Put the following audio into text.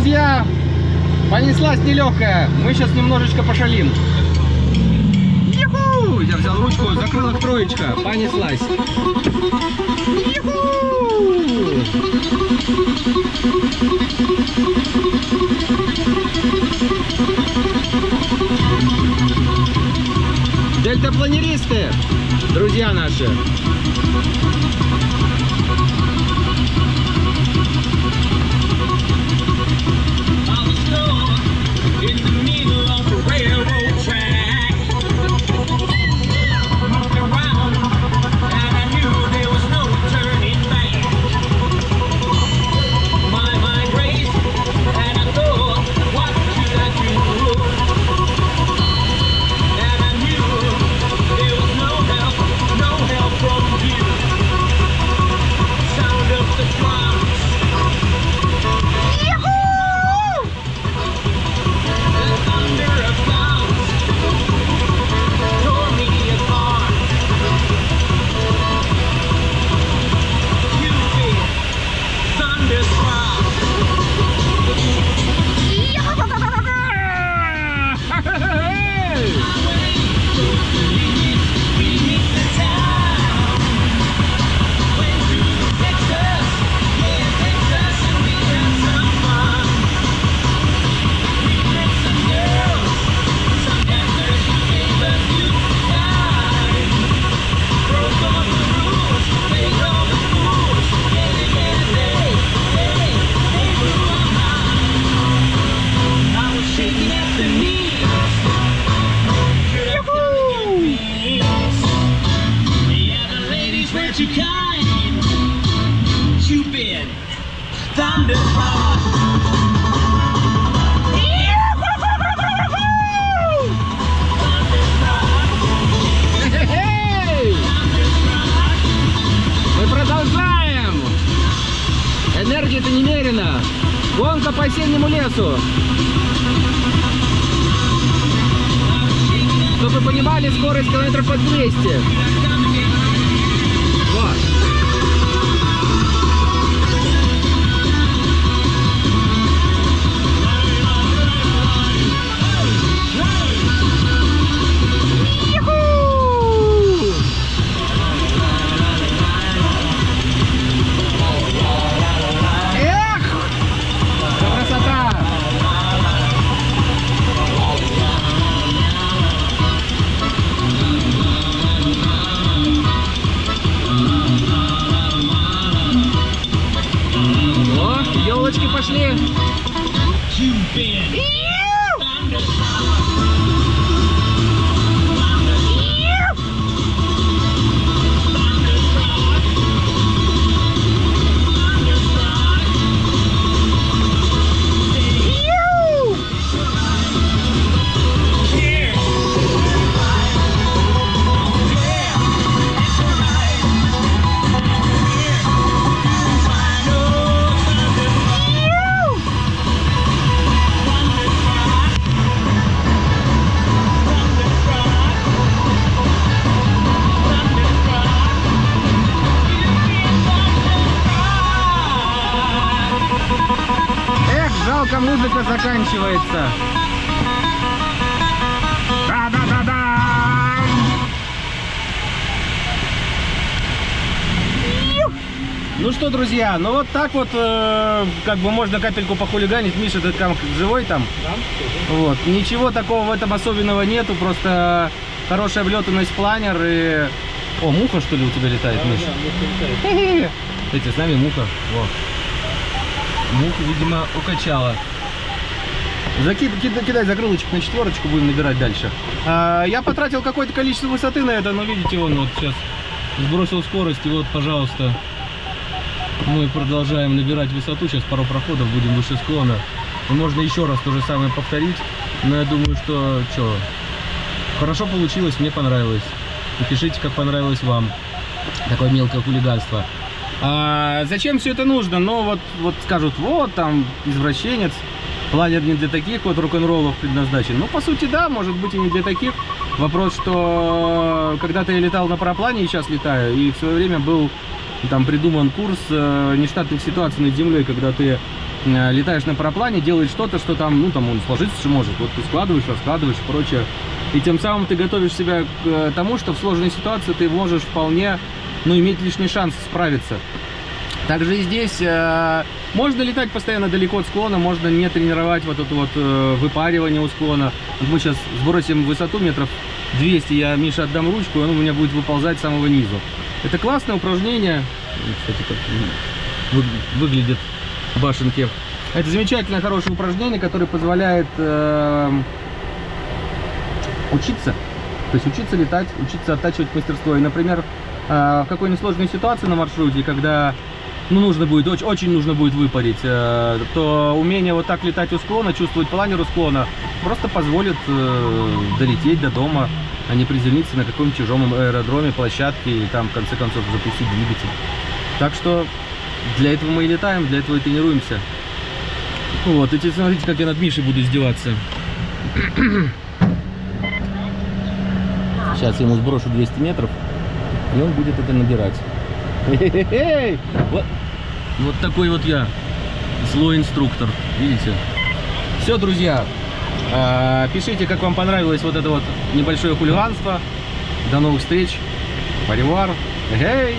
друзья, понеслась нелегкая. Мы сейчас немножечко пошалим. Я взял ручку, закрыл их троечка. Понеслась. Дельтапланеристы, друзья наши. Энергия-то немерена! Гонка по осеннему лесу! Чтобы вы понимали, скорость километров под 200. you been? Музыка заканчивается. Да-да-да-да! Ну что, друзья, ну вот так вот, э, как бы можно капельку похулиганить. Миша, ты там живой там? Вот. Ничего такого в этом особенного нету, просто хорошая влетанность планер и... О, муха что ли у тебя летает, Миша? Хе-хе. Эти, с нами муха. Во. Муху, видимо, укачала. Закид, кидай, кидай закрылочек на четверочку, будем набирать дальше. А, я потратил какое-то количество высоты на это, но видите, он вот сейчас сбросил скорость, и вот, пожалуйста, мы продолжаем набирать высоту. Сейчас пару проходов будем выше склона. И можно еще раз то же самое повторить. Но я думаю, что что, хорошо получилось, мне понравилось. Напишите, как понравилось вам. Такое мелкое хулиганство. А зачем все это нужно? Ну, вот, вот скажут, вот там извращенец, планер не для таких вот рок-н-роллов предназначен. Ну, по сути, да, может быть и не для таких. Вопрос, что когда-то я летал на параплане и сейчас летаю, и в свое время был там придуман курс э, нештатных ситуаций над землей, когда ты э, летаешь на параплане, делаешь что-то, что там, ну, там он сложиться же может. Вот ты складываешь, раскладываешь и прочее. И тем самым ты готовишь себя к э, тому, что в сложной ситуации ты можешь вполне, ну, иметь лишний шанс справиться. Также и здесь э, можно летать постоянно далеко от склона, можно не тренировать вот это вот э, выпаривание у склона. Вот мы сейчас сбросим высоту метров 200, я Мише отдам ручку, и он у меня будет выползать с самого низу. Это классное упражнение. Кстати, как вы- выглядит башенки. Это замечательное, хорошее упражнение, которое позволяет э, учиться. То есть учиться летать, учиться оттачивать мастерство. И, например, в какой-нибудь сложной ситуации на маршруте, когда ну, нужно будет, очень, очень нужно будет выпарить, э, то умение вот так летать у склона, чувствовать планер у склона, просто позволит э, долететь до дома, а не приземлиться на каком-нибудь чужом аэродроме, площадке и там, в конце концов, запустить двигатель. Так что для этого мы и летаем, для этого и тренируемся. Вот, и теперь смотрите, как я над Мишей буду издеваться. Сейчас я ему сброшу 200 метров, и он будет это набирать. Вот, вот такой вот я, злой инструктор, видите? Все, друзья, а, пишите, как вам понравилось вот это вот небольшое хулиганство. До новых встреч. Паривар. Эй!